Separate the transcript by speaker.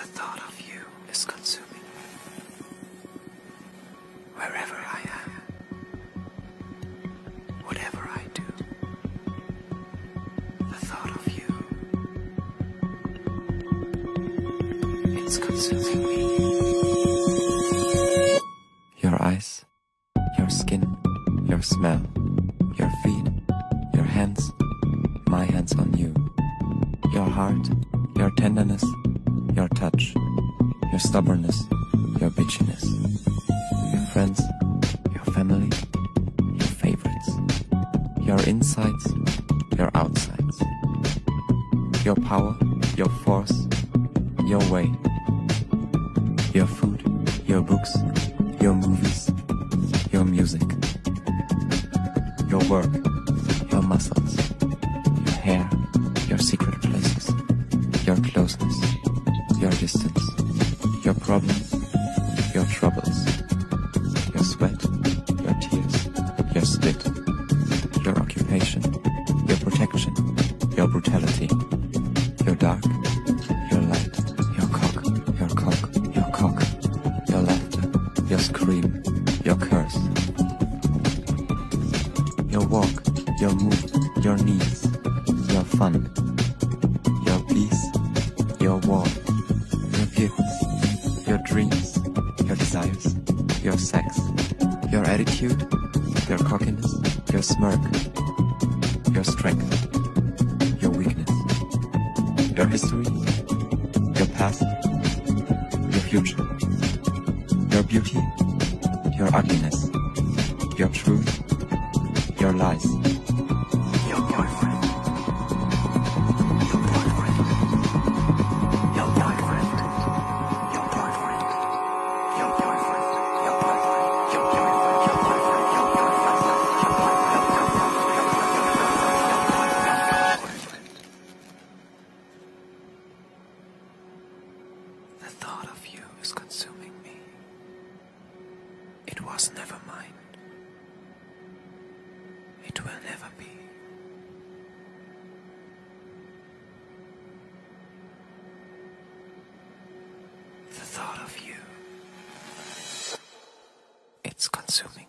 Speaker 1: The thought of you is consuming me. Wherever I am, whatever I do, the thought of you, it's consuming me. Your eyes, your skin, your smell, your feet, your hands, my hands on you, your heart, your tenderness, your touch, your stubbornness, your bitchiness, your friends, your family, your favorites, your insides, your outsides, your power, your force, your way, your food, your books, your movies, your music, your work, your muscles, your hair, your secret places, your closeness, your distance, your problems, your troubles, your sweat, your tears, your spit, your occupation, your protection, your brutality, your dark, your light, your cock, your cock, your cock, your laughter, your scream, your curse, your walk, your move, your knees, your fun, your peace, your war, dreams, your desires, your sex, your attitude, your cockiness, your smirk, your strength, your weakness, your history, your past, your future, your beauty, your ugliness, your truth, your lies, was never mine. It will never be. The thought of you, it's consuming.